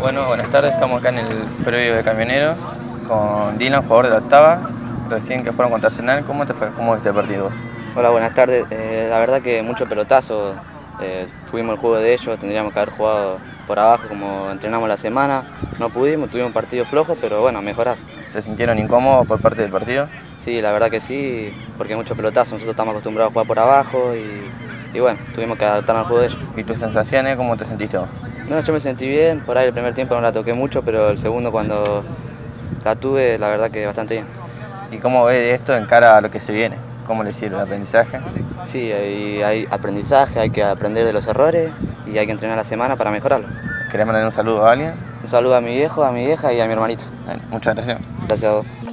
Bueno, buenas tardes, estamos acá en el previo de camioneros con Dylan, jugador de la octava, recién que fueron contra Arsenal. ¿Cómo te fue? ¿Cómo viste el partido vos? Hola, buenas tardes. Eh, la verdad que mucho pelotazo. Eh, tuvimos el juego de ellos, tendríamos que haber jugado por abajo como entrenamos la semana. No pudimos, tuvimos un partido flojo, pero bueno, mejorar. ¿Se sintieron incómodos por parte del partido? Sí, la verdad que sí, porque mucho pelotazo. Nosotros estamos acostumbrados a jugar por abajo y, y bueno, tuvimos que adaptarnos al juego de ellos. ¿Y tus sensaciones? ¿Cómo te sentiste vos? No, yo me sentí bien, por ahí el primer tiempo no la toqué mucho, pero el segundo cuando la tuve, la verdad que bastante bien. ¿Y cómo ves esto en cara a lo que se viene? ¿Cómo le sirve el aprendizaje? Sí, hay, hay aprendizaje, hay que aprender de los errores y hay que entrenar la semana para mejorarlo. ¿Querés mandar un saludo a alguien? Un saludo a mi viejo, a mi vieja y a mi hermanito. Dale, muchas gracias. Gracias a vos.